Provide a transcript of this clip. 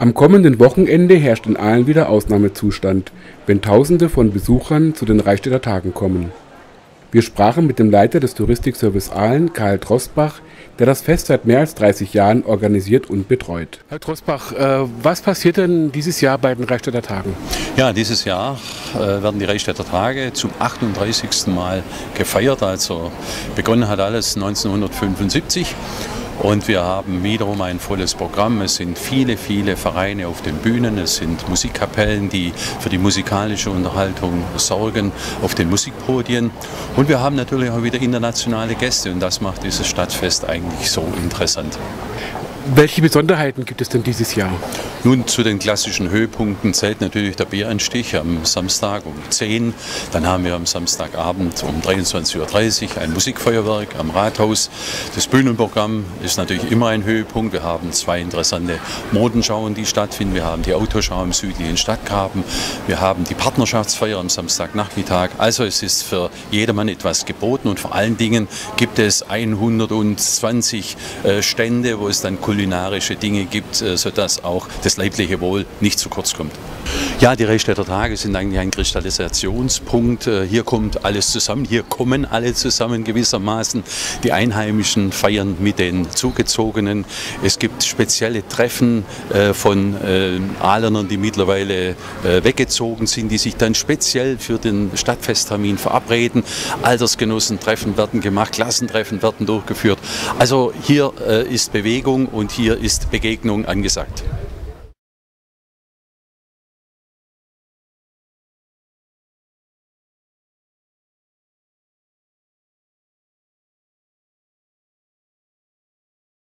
Am kommenden Wochenende herrscht in Aalen wieder Ausnahmezustand, wenn Tausende von Besuchern zu den Reichstätter Tagen kommen. Wir sprachen mit dem Leiter des Touristikservice Aalen, Karl Droßbach, der das Fest seit mehr als 30 Jahren organisiert und betreut. Herr Droßbach, äh, was passiert denn dieses Jahr bei den Reichstätter Tagen? Ja, dieses Jahr äh, werden die Reichstätter Tage zum 38. Mal gefeiert. Also begonnen hat alles 1975 und wir haben wiederum ein volles Programm. Es sind viele, viele Vereine auf den Bühnen. Es sind Musikkapellen, die für die musikalische Unterhaltung sorgen auf den Musikpodien. Und wir haben natürlich auch wieder internationale Gäste. Und das macht dieses Stadtfest eigentlich so interessant. Welche Besonderheiten gibt es denn dieses Jahr? Nun, zu den klassischen Höhepunkten zählt natürlich der Bärenstich am Samstag um 10. Dann haben wir am Samstagabend um 23.30 Uhr ein Musikfeuerwerk am Rathaus. Das Bühnenprogramm ist natürlich immer ein Höhepunkt. Wir haben zwei interessante Modenschauen, die stattfinden. Wir haben die Autoschau im südlichen Stadtgraben. Wir haben die Partnerschaftsfeier am Samstagnachmittag. Also es ist für jedermann etwas geboten und vor allen Dingen gibt es 120 äh, Stände, wo es dann kulinarische Dinge gibt, äh, sodass auch das leibliche Wohl nicht zu kurz kommt. Ja, die Reichstätter Tage sind eigentlich ein Kristallisationspunkt. Äh, hier kommt alles zusammen, hier kommen alle zusammen gewissermaßen. Die Einheimischen feiern mit den Zugezogenen. Es gibt spezielle Treffen äh, von Ahlenern, die mittlerweile weggezogen sind, die sich dann speziell für den Stadtfesttermin verabreden. Altersgenossentreffen werden gemacht, Klassentreffen werden durchgeführt. Also hier ist Bewegung und hier ist Begegnung angesagt.